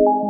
you